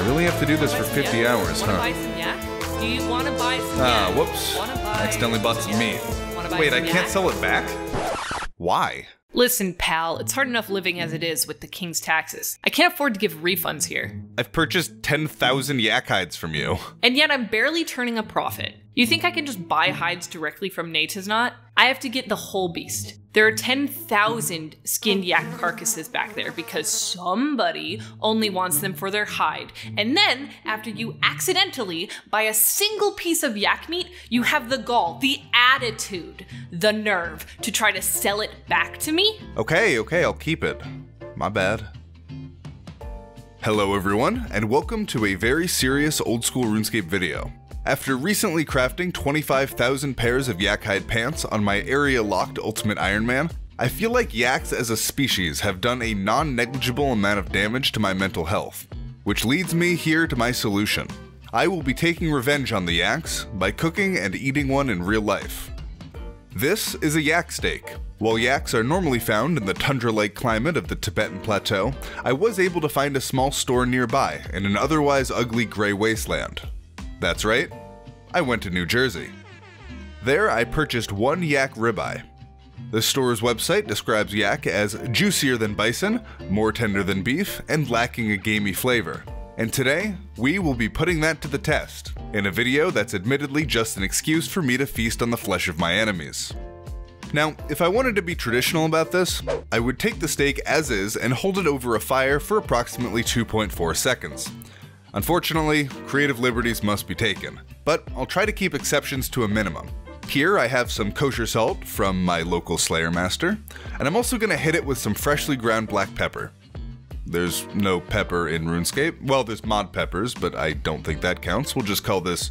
I really have to do this for 50 hours, huh? buy some yak? Do you want to buy some Ah, yak? whoops. I accidentally bought some meat. Wait, I can't sell it back? Why? Listen, pal, it's hard enough living as it is with the king's taxes. I can't afford to give refunds here. I've purchased 10,000 yak hides from you. And yet I'm barely turning a profit. You think I can just buy hides directly from Not? I have to get the whole beast. There are 10,000 skinned yak carcasses back there because somebody only wants them for their hide. And then, after you accidentally buy a single piece of yak meat, you have the gall, the attitude, the nerve to try to sell it back to me? Okay, okay, I'll keep it. My bad. Hello everyone, and welcome to a very serious old school RuneScape video. After recently crafting 25,000 pairs of yak hide pants on my area locked Ultimate Iron Man, I feel like yaks as a species have done a non-negligible amount of damage to my mental health. Which leads me here to my solution. I will be taking revenge on the yaks by cooking and eating one in real life. This is a yak steak. While yaks are normally found in the tundra-like climate of the Tibetan Plateau, I was able to find a small store nearby in an otherwise ugly gray wasteland. That's right, I went to New Jersey. There I purchased one yak ribeye. The store's website describes yak as juicier than bison, more tender than beef, and lacking a gamey flavor. And today, we will be putting that to the test, in a video that's admittedly just an excuse for me to feast on the flesh of my enemies. Now, if I wanted to be traditional about this, I would take the steak as is and hold it over a fire for approximately 2.4 seconds. Unfortunately, creative liberties must be taken, but I'll try to keep exceptions to a minimum. Here I have some kosher salt from my local Slayer Master, and I'm also going to hit it with some freshly ground black pepper. There's no pepper in RuneScape. Well, there's mod peppers, but I don't think that counts. We'll just call this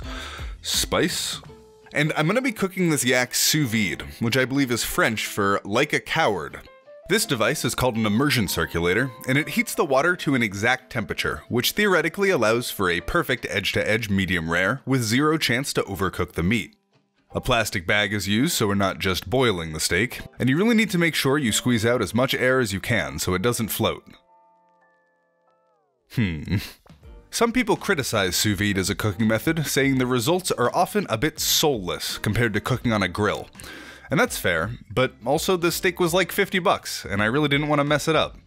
spice. And I'm gonna be cooking this yak sous vide, which I believe is French for like a coward. This device is called an immersion circulator, and it heats the water to an exact temperature, which theoretically allows for a perfect edge to edge medium rare with zero chance to overcook the meat. A plastic bag is used so we're not just boiling the steak, and you really need to make sure you squeeze out as much air as you can so it doesn't float. Hmm. Some people criticize sous vide as a cooking method, saying the results are often a bit soulless compared to cooking on a grill. And that's fair, but also the steak was like 50 bucks, and I really didn't want to mess it up.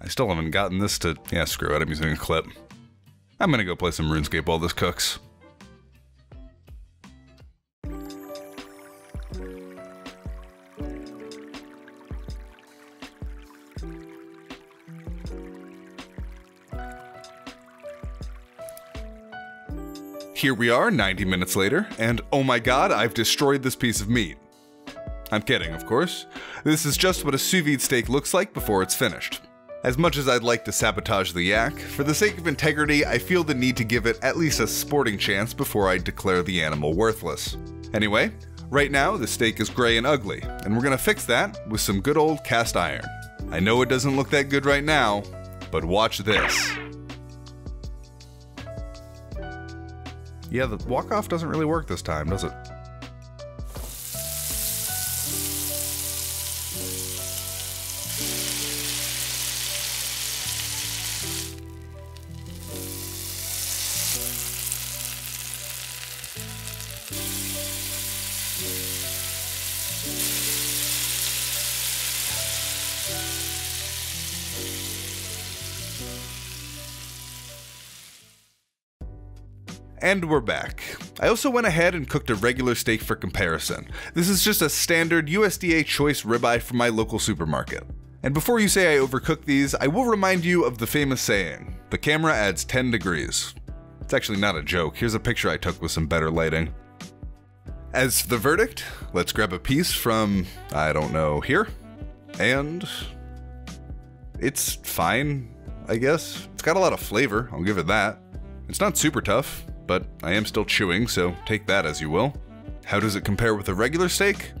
I still haven't gotten this to. Yeah, screw it, I'm using a clip. I'm gonna go play some RuneScape while this cooks. Here we are 90 minutes later, and oh my god, I've destroyed this piece of meat. I'm kidding, of course. This is just what a sous vide steak looks like before it's finished. As much as I'd like to sabotage the yak, for the sake of integrity, I feel the need to give it at least a sporting chance before I declare the animal worthless. Anyway, right now the steak is gray and ugly, and we're gonna fix that with some good old cast iron. I know it doesn't look that good right now, but watch this. Yeah, the walk-off doesn't really work this time, does it? And we're back. I also went ahead and cooked a regular steak for comparison. This is just a standard USDA choice ribeye from my local supermarket. And before you say I overcooked these, I will remind you of the famous saying, the camera adds 10 degrees. It's actually not a joke, here's a picture I took with some better lighting. As for the verdict, let's grab a piece from, I don't know, here. And it's fine, I guess. It's got a lot of flavor, I'll give it that. It's not super tough, but I am still chewing, so take that as you will. How does it compare with a regular steak?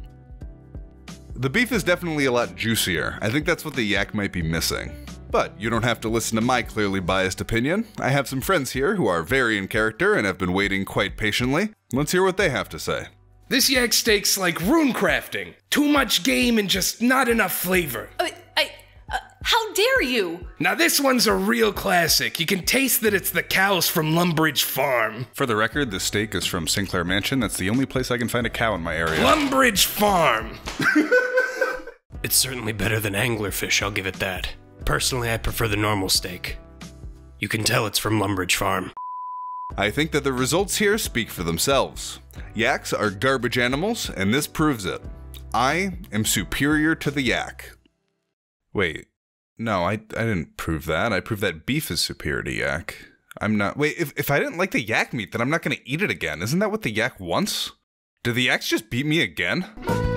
The beef is definitely a lot juicier. I think that's what the yak might be missing. But you don't have to listen to my clearly biased opinion. I have some friends here who are very in character and have been waiting quite patiently. Let's hear what they have to say. This yak steak's like rune crafting. Too much game and just not enough flavor. I, I, How dare you? Now, this one's a real classic. You can taste that it's the cows from Lumbridge Farm. For the record, the steak is from Sinclair Mansion. That's the only place I can find a cow in my area. Lumbridge Farm! It's certainly better than anglerfish, I'll give it that. Personally, I prefer the normal steak. You can tell it's from Lumbridge Farm. I think that the results here speak for themselves. Yaks are garbage animals, and this proves it. I am superior to the yak. Wait, no, I, I didn't prove that. I proved that beef is superior to yak. I'm not. Wait, if, if I didn't like the yak meat, then I'm not going to eat it again. Isn't that what the yak wants? Did the yaks just beat me again?